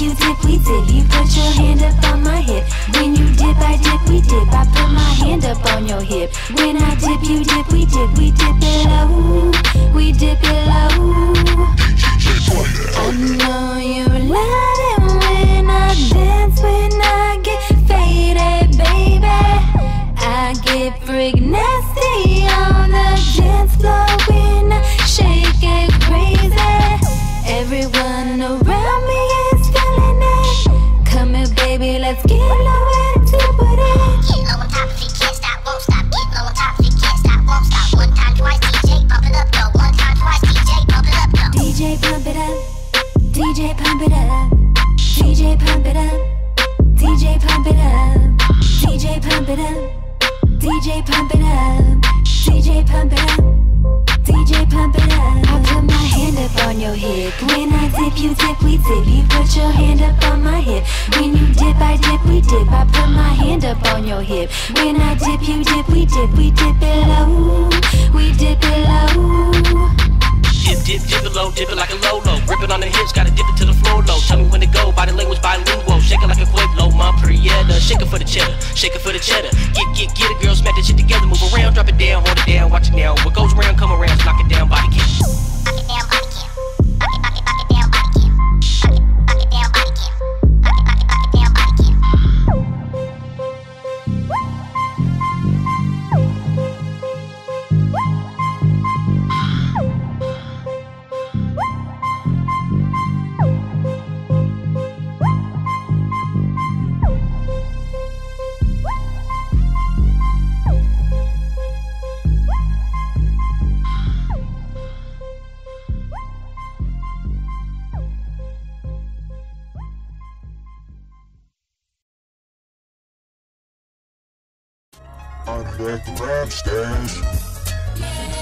you dip, we dip. You put your hand up on my hip. When you dip, I dip, we dip. I put my hand up on your hip. When I dip, you dip, we dip. We dip it low. We dip it low. I know you love it when I dance, when I get faded, baby. I get freak nasty on the dance floor DJ pump it up. DJ pump it up. DJ pump it up. DJ pump it up. DJ pump it up. DJ pump it up. Up. I put my hand up on your hip. When I dip, you dip, we dip. You put your hand up on my hip. When you dip, I dip, we dip. I put my hand up on your hip. When I dip, you dip, we dip. We dip it low. For the cheddar, shake it for the cheddar. Get, get, get it, girl, smack that shit on the rap stage.